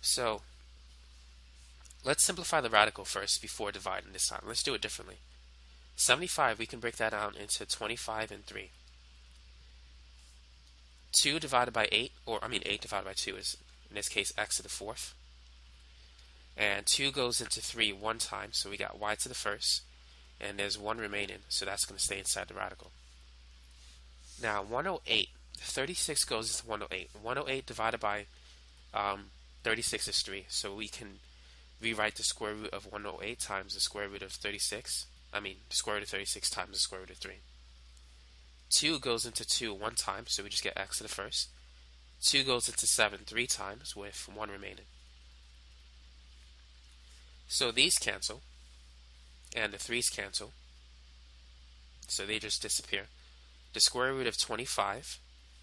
So let's simplify the radical first before dividing this time. Let's do it differently. 75, we can break that down into 25 and 3. 2 divided by 8, or I mean 8 divided by 2 is, in this case, x to the 4th. And 2 goes into 3 one time, so we got y to the first, and there's 1 remaining, so that's going to stay inside the radical. Now, 108, 36 goes into 108. 108 divided by um, 36 is 3, so we can rewrite the square root of 108 times the square root of 36. I mean, the square root of 36 times the square root of 3. 2 goes into 2 one time, so we just get x to the first. 2 goes into 7 three times with 1 remaining. So these cancel, and the 3's cancel, so they just disappear. The square root of 25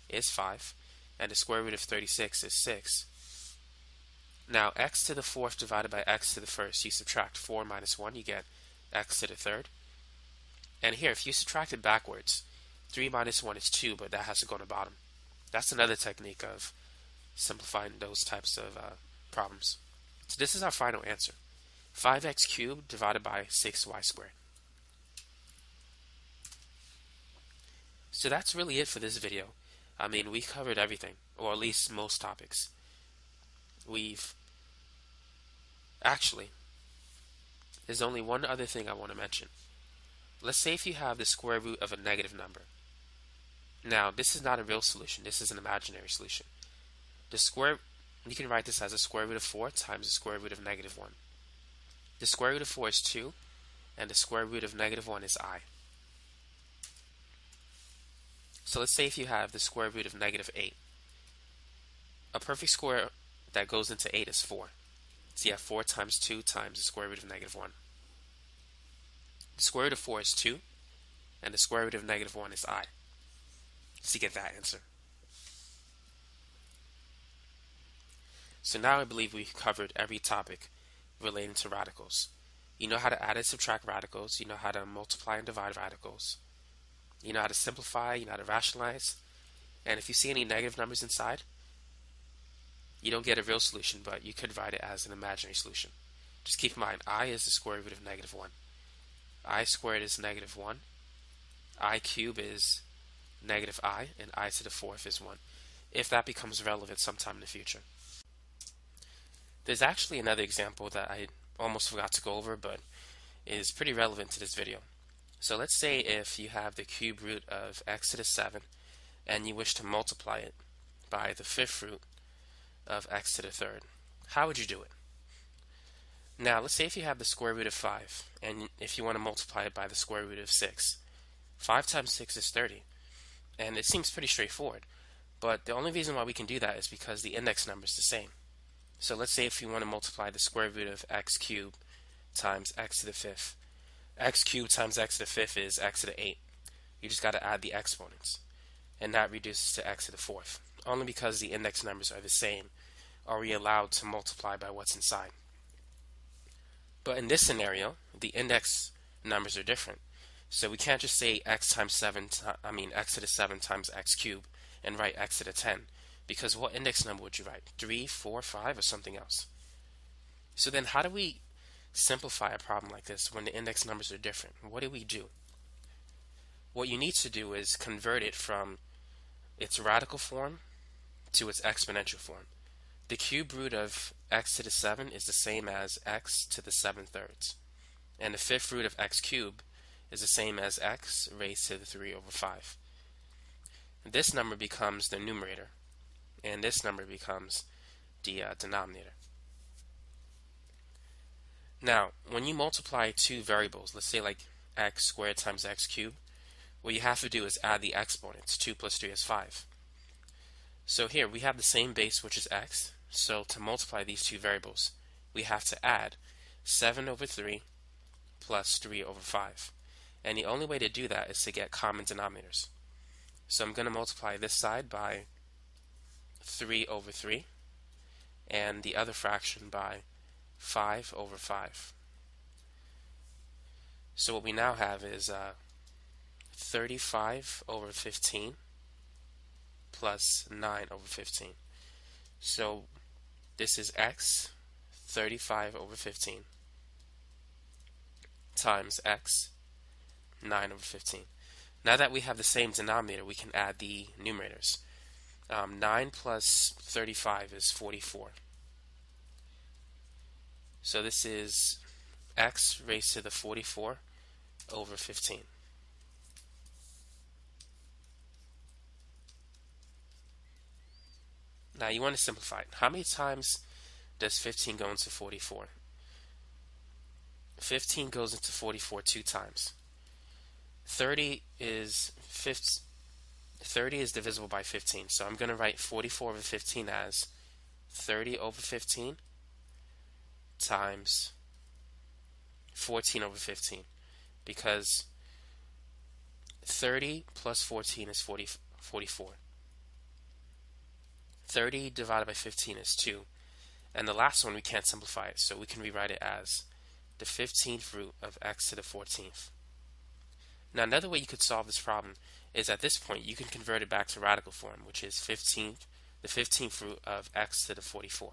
is 5, and the square root of 36 is 6. Now, x to the fourth divided by x to the first, you subtract 4 minus 1, you get x to the third. And here, if you subtract it backwards, 3 minus 1 is 2, but that has to go on the bottom. That's another technique of simplifying those types of uh, problems. So this is our final answer. 5x cubed divided by 6y squared. So that's really it for this video. I mean, we covered everything, or at least most topics. We've actually, there's only one other thing I want to mention. Let's say if you have the square root of a negative number. Now, this is not a real solution. This is an imaginary solution. The square, you can write this as a square root of 4 times the square root of negative 1. The square root of 4 is 2, and the square root of negative 1 is i. So let's say if you have the square root of negative 8. A perfect square that goes into 8 is 4. So you have 4 times 2 times the square root of negative 1. The square root of 4 is 2, and the square root of negative 1 is i. So you get that answer. So now I believe we've covered every topic relating to radicals. You know how to add and subtract radicals. You know how to multiply and divide radicals. You know how to simplify. You know how to rationalize. And if you see any negative numbers inside, you don't get a real solution, but you could write it as an imaginary solution. Just keep in mind, i is the square root of negative 1. i squared is negative 1. i cube is negative i, and i to the fourth is 1, if that becomes relevant sometime in the future. There's actually another example that I almost forgot to go over, but is pretty relevant to this video. So let's say if you have the cube root of x to the 7, and you wish to multiply it by the fifth root of x to the third. How would you do it? Now, let's say if you have the square root of 5, and if you want to multiply it by the square root of 6. 5 times 6 is 30, and it seems pretty straightforward. But the only reason why we can do that is because the index number is the same. So let's say if you want to multiply the square root of x cubed times x to the fifth. X cubed times x to the fifth is x to the 8. You just got to add the exponents. And that reduces to x to the fourth. Only because the index numbers are the same are we allowed to multiply by what's inside. But in this scenario, the index numbers are different. So we can't just say x times 7, I mean x to the 7 times x cubed and write x to the 10 because what index number would you write? 3, 4, 5 or something else? So then how do we simplify a problem like this when the index numbers are different? What do we do? What you need to do is convert it from its radical form to its exponential form. The cube root of x to the 7 is the same as x to the 7 thirds. And the fifth root of x cubed is the same as x raised to the 3 over 5. This number becomes the numerator, and this number becomes the uh, denominator. Now, when you multiply two variables, let's say like x squared times x cubed, what you have to do is add the exponents. 2 plus 3 is 5. So here we have the same base, which is x. So to multiply these two variables, we have to add 7 over 3 plus 3 over 5. And the only way to do that is to get common denominators. So I'm going to multiply this side by 3 over 3 and the other fraction by 5 over 5. So what we now have is uh, 35 over 15 plus 9 over 15. So this is x 35 over 15 times x 9 over 15. Now that we have the same denominator, we can add the numerators. Um, 9 plus 35 is 44. So this is x raised to the 44 over 15. Now you want to simplify it. How many times does 15 go into 44? 15 goes into 44 two times. 30 is 50, 30 is divisible by 15. So I'm going to write 44 over 15 as 30 over 15 times 14 over 15 because 30 plus 14 is 40, 44. 30 divided by 15 is 2. And the last one we can't simplify it, so we can rewrite it as the 15th root of x to the 14th. Now another way you could solve this problem is at this point you can convert it back to radical form, which is 15th, the 15th root of x to the 44.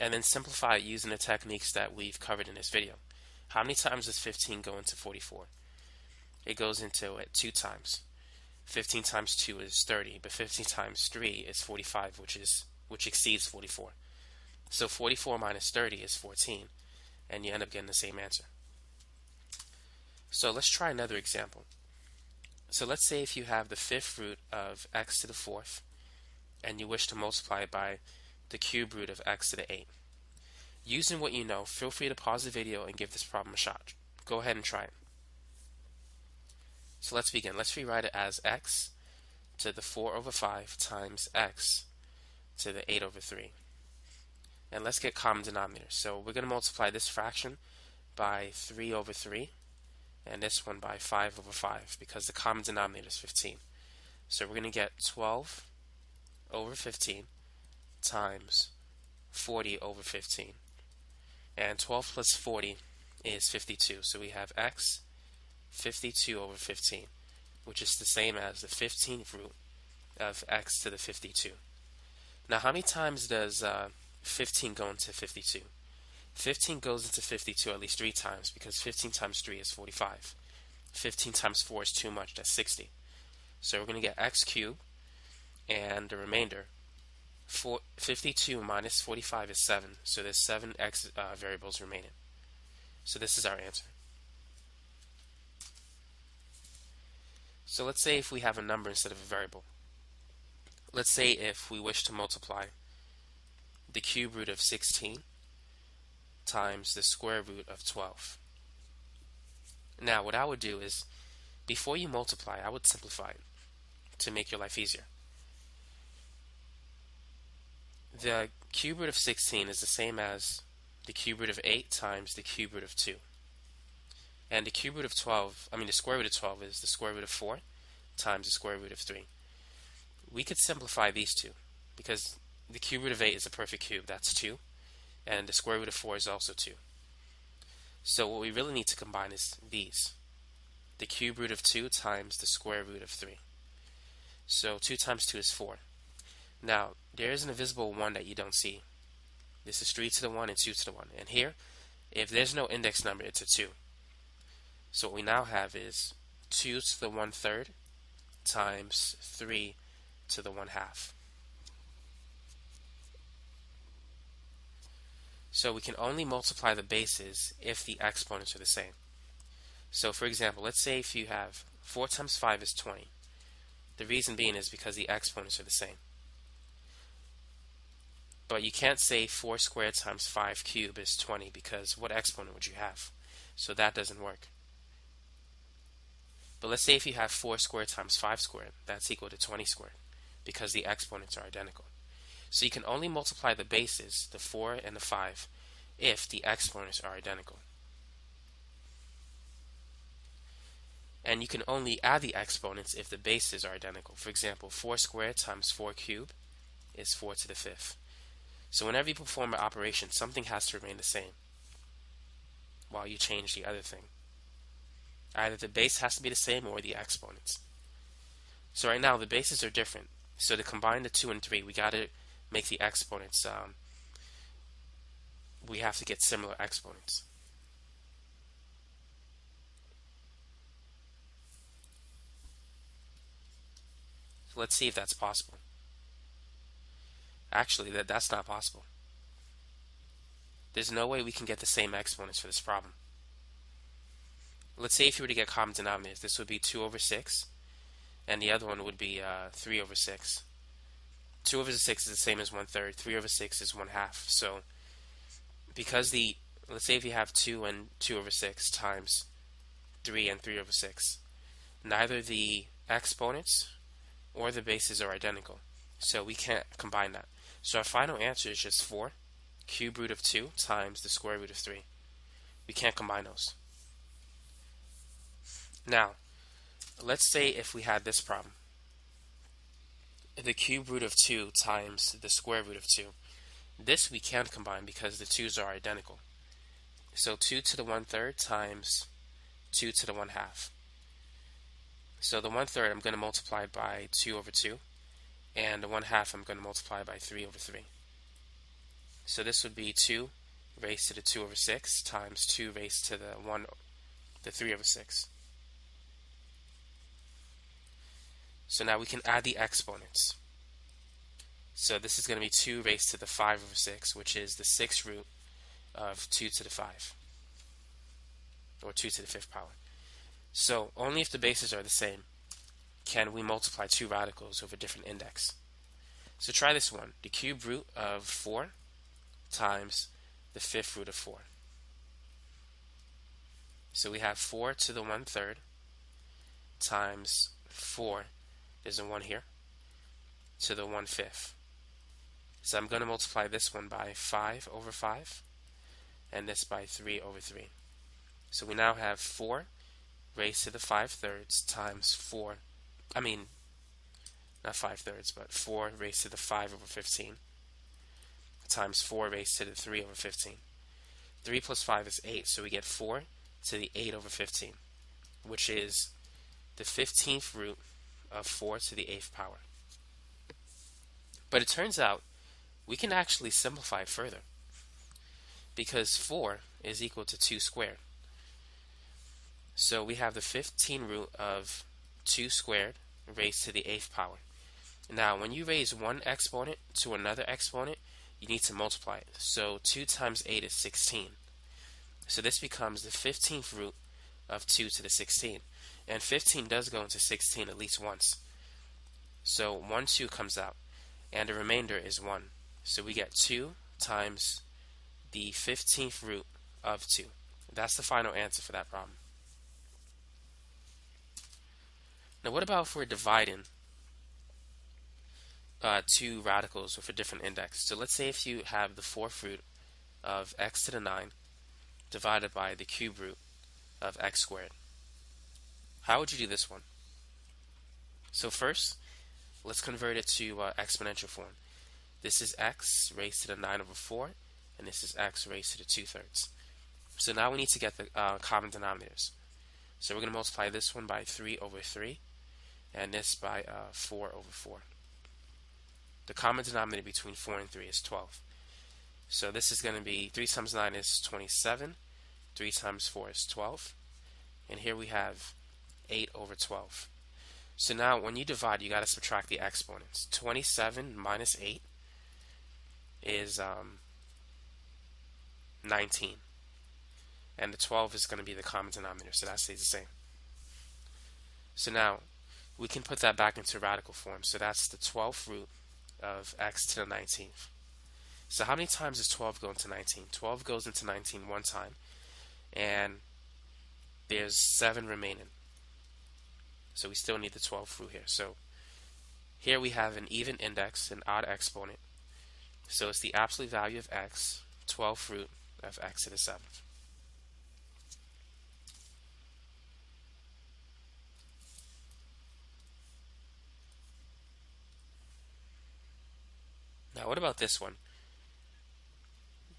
And then simplify it using the techniques that we've covered in this video. How many times does 15 go into 44? It goes into it two times. 15 times 2 is 30, but 15 times 3 is 45, which is which exceeds 44. So 44 minus 30 is 14, and you end up getting the same answer. So let's try another example. So let's say if you have the fifth root of x to the fourth, and you wish to multiply it by the cube root of x to the 8. Using what you know, feel free to pause the video and give this problem a shot. Go ahead and try it. So let's begin. Let's rewrite it as x to the 4 over 5 times x to the 8 over 3. And let's get common denominators. So we're going to multiply this fraction by 3 over 3 and this one by 5 over 5 because the common denominator is 15. So we're going to get 12 over 15 times 40 over 15. And 12 plus 40 is 52. So we have x 52 over 15, which is the same as the 15th root of x to the 52. Now, how many times does uh, 15 go into 52? 15 goes into 52 at least three times because 15 times 3 is 45. 15 times 4 is too much, that's 60. So we're going to get x cubed and the remainder. 52 minus 45 is 7, so there's 7 x uh, variables remaining. So this is our answer. So let's say if we have a number instead of a variable. Let's say if we wish to multiply the cube root of 16 times the square root of 12. Now what I would do is before you multiply I would simplify it to make your life easier. The cube root of 16 is the same as the cube root of 8 times the cube root of 2. And the cube root of 12, I mean the square root of 12 is the square root of 4 times the square root of 3. We could simplify these two because the cube root of 8 is a perfect cube, that's 2 and the square root of 4 is also 2. So what we really need to combine is these. the cube root of 2 times the square root of 3. So 2 times 2 is 4. Now, there is an invisible 1 that you don't see. This is 3 to the 1 and 2 to the 1. And here, if there's no index number, it's a 2. So what we now have is 2 to the 1 third times 3 to the 1 half. So we can only multiply the bases if the exponents are the same. So for example, let's say if you have 4 times 5 is 20. The reason being is because the exponents are the same. But you can't say 4 squared times 5 cubed is 20 because what exponent would you have? So that doesn't work. But let's say if you have 4 squared times 5 squared, that's equal to 20 squared because the exponents are identical. So you can only multiply the bases, the 4 and the 5, if the exponents are identical. And you can only add the exponents if the bases are identical. For example, 4 squared times 4 cubed is 4 to the 5th. So whenever you perform an operation, something has to remain the same while you change the other thing. Either the base has to be the same or the exponents. So right now the bases are different. So to combine the 2 and 3, we got to make the exponents, um, we have to get similar exponents. So let's see if that's possible. Actually, that, that's not possible. There's no way we can get the same exponents for this problem. Let's say if you were to get common denominators, this would be 2 over 6, and the other one would be uh, 3 over 6. 2 over 6 is the same as 1 third. 3 over 6 is 1 half. So because the, let's say if you have 2 and 2 over 6 times 3 and 3 over 6, neither the exponents or the bases are identical. So we can't combine that. So our final answer is just 4 cube root of 2 times the square root of 3. We can't combine those. Now, let's say if we had this problem the cube root of 2 times the square root of 2. This we can combine because the 2's are identical. So 2 to the 1 third times 2 to the 1 half. So the 1 third I'm going to multiply by 2 over 2, and the 1 half I'm going to multiply by 3 over 3. So this would be 2 raised to the 2 over 6 times 2 raised to the 1, the 3 over 6. So now we can add the exponents. So this is going to be 2 raised to the 5 over 6, which is the 6th root of 2 to the 5, or 2 to the 5th power. So only if the bases are the same can we multiply two radicals over a different index. So try this one, the cube root of 4 times the fifth root of 4. So we have 4 to the 1 third times 4 there's a 1 here, to the 1 fifth. So I'm going to multiply this one by 5 over 5, and this by 3 over 3. So we now have 4 raised to the 5 thirds times 4, I mean, not 5 thirds, but 4 raised to the 5 over 15 times 4 raised to the 3 over 15. 3 plus 5 is 8, so we get 4 to the 8 over 15, which is the 15th root of 4 to the 8th power. But it turns out we can actually simplify further because 4 is equal to 2 squared. So we have the 15 root of 2 squared raised to the 8th power. Now when you raise one exponent to another exponent, you need to multiply it. So 2 times 8 is 16. So this becomes the 15th root of 2 to the 16. And 15 does go into 16 at least once. So 1, 2 comes out. And the remainder is 1. So we get 2 times the 15th root of 2. That's the final answer for that problem. Now what about if we're dividing uh, two radicals with a different index? So let's say if you have the fourth root of x to the 9 divided by the cube root of x squared. How would you do this one? So first, let's convert it to uh, exponential form. This is x raised to the 9 over 4, and this is x raised to the 2 thirds. So now we need to get the uh, common denominators. So we're going to multiply this one by 3 over 3 and this by uh, 4 over 4. The common denominator between 4 and 3 is 12. So this is going to be 3 times 9 is 27, 3 times 4 is 12, and here we have 8 over 12. So now when you divide, you got to subtract the exponents. 27 minus 8 is um, 19. And the 12 is going to be the common denominator, so that stays the same. So now we can put that back into radical form. So that's the 12th root of x to the 19th. So how many times does 12 go into 19? 12 goes into 19 one time, and there's 7 remaining. So we still need the 12th root here. So here we have an even index, an odd exponent. So it's the absolute value of x, 12th root of x to the 7th. Now what about this one?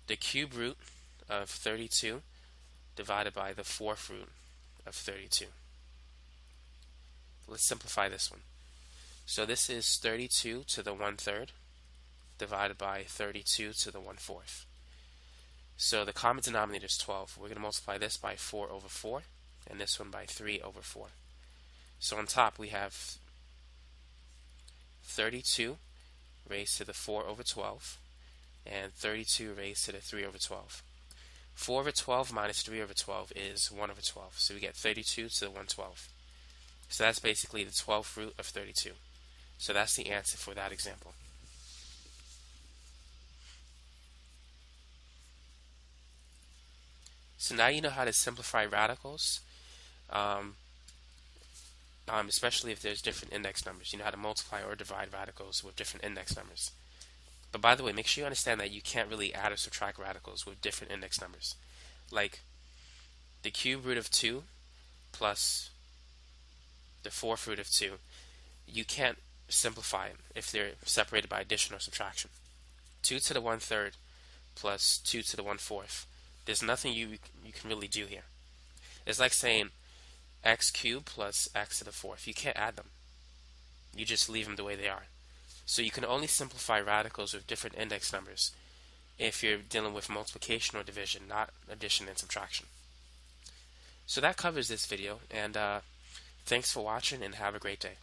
The cube root of 32 divided by the fourth root of 32. Let's simplify this one. So this is 32 to the 1 third divided by 32 to the 1 fourth. So the common denominator is 12. We're going to multiply this by 4 over 4 and this one by 3 over 4. So on top we have 32 raised to the 4 over 12 and 32 raised to the 3 over 12. 4 over 12 minus 3 over 12 is 1 over 12. So we get 32 to the 112. So that's basically the 12th root of 32. So that's the answer for that example. So now you know how to simplify radicals, um, um, especially if there's different index numbers. You know how to multiply or divide radicals with different index numbers. But by the way, make sure you understand that you can't really add or subtract radicals with different index numbers. Like the cube root of 2 plus the fourth root of 2, you can't simplify them if they're separated by addition or subtraction. 2 to the 1 third plus 2 to the 1 fourth. There's nothing you, you can really do here. It's like saying x cubed plus x to the fourth. You can't add them. You just leave them the way they are. So you can only simplify radicals with different index numbers if you're dealing with multiplication or division, not addition and subtraction. So that covers this video, and uh, thanks for watching and have a great day.